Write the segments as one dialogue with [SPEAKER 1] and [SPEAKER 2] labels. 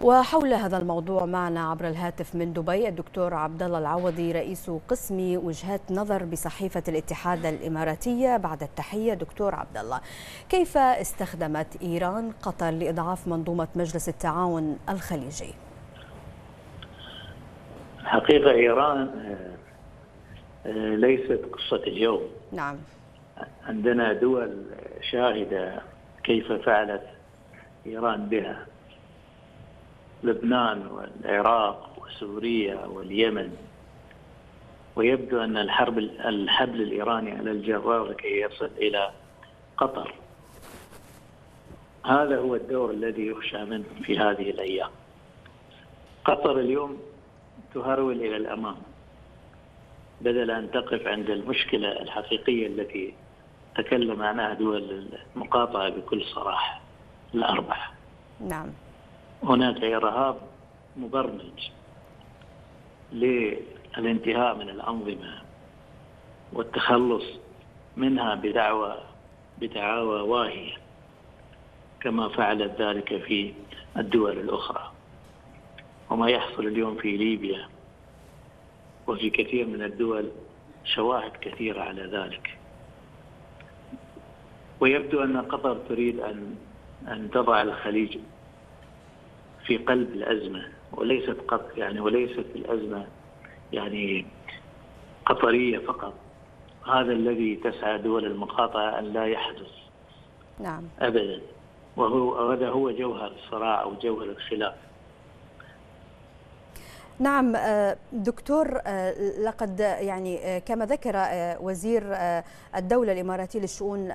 [SPEAKER 1] وحول هذا الموضوع معنا عبر الهاتف من دبي الدكتور عبد الله العوضي رئيس قسم وجهات نظر بصحيفة الاتحاد الإماراتية. بعد التحية دكتور عبد الله كيف استخدمت إيران قطر لإضعاف منظومة مجلس التعاون الخليجي؟
[SPEAKER 2] حقيقة إيران ليست قصة اليوم.
[SPEAKER 1] نعم.
[SPEAKER 2] عندنا دول شاهدة كيف فعلت إيران بها. لبنان والعراق وسوريا واليمن. ويبدو أن الحرب الحبل الإيراني على الجرار كي يصل إلى قطر. هذا هو الدور الذي يخشى منه في هذه الأيام. قطر اليوم تهرول إلى الأمام بدل أن تقف عند المشكلة الحقيقية التي تكلم عنها دول المقاطعة بكل صراحة الأربعة.
[SPEAKER 1] نعم.
[SPEAKER 2] هناك إرهاب مبرمج للانتهاء من الأنظمة والتخلص منها بدعوى بدعاوى واهية كما فعلت ذلك في الدول الأخرى. وما يحصل اليوم في ليبيا وفي كثير من الدول شواهد كثيرة على ذلك. ويبدو أن قطر تريد أن أن تضع الخليج في قلب الأزمة وليست قط يعني وليست الأزمة يعني قطرية فقط. هذا الذي تسعى دول المقاطعة أن لا يحدث
[SPEAKER 1] نعم.
[SPEAKER 2] أبدا. وهو هذا هو جوهر الصراع أو جوهر الخلاف.
[SPEAKER 1] نعم دكتور لقد يعني كما ذكر وزير الدولة الإماراتية للشؤون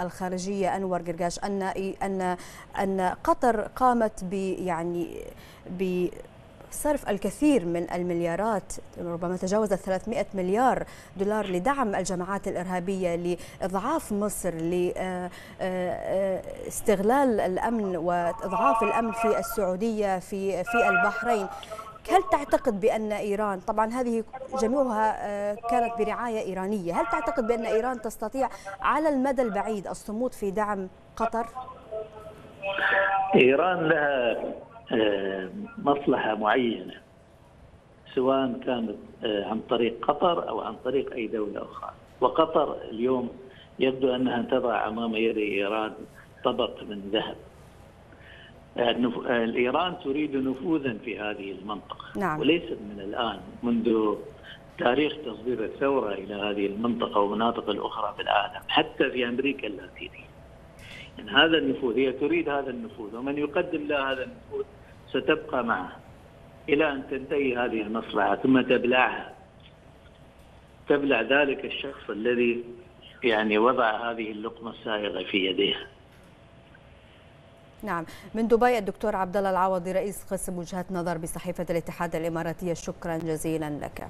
[SPEAKER 1] الخارجية أنور قرقاش أن أن أن قطر قامت ب يعني ب صرف الكثير من المليارات ربما تجاوزت 300 مليار دولار لدعم الجماعات الإرهابية لإضعاف مصر لاستغلال الأمن وإضعاف الأمن في السعودية في في البحرين. هل تعتقد بأن إيران طبعا هذه جميعها كانت برعاية إيرانية هل تعتقد بأن إيران تستطيع على المدى البعيد الصمود في دعم قطر؟
[SPEAKER 2] إيران لها مصلحة معينة سواء كانت عن طريق قطر أو عن طريق أي دولة أخرى وقطر اليوم يبدو أنها تضع أمام يد إيران طبق من ذهب ايران تريد نفوذا في هذه المنطقة
[SPEAKER 1] نعم.
[SPEAKER 2] وليست من الآن منذ تاريخ تصدير الثورة إلى هذه المنطقة ومناطق الأخرى في العالم حتى في أمريكا اللاتينية. يعني هذا النفوذ هي تريد هذا النفوذ ومن يقدم لها هذا النفوذ ستبقى معه إلى أن تنتهي هذه المصلحة ثم تبلعها. تبلع ذلك الشخص الذي يعني وضع هذه اللقمة السائغة في يديها.
[SPEAKER 1] نعم. من دبي الدكتور عبد الله العوضي رئيس قسم وجهات نظر بصحيفة الاتحاد الإماراتية شكرا جزيلا لك.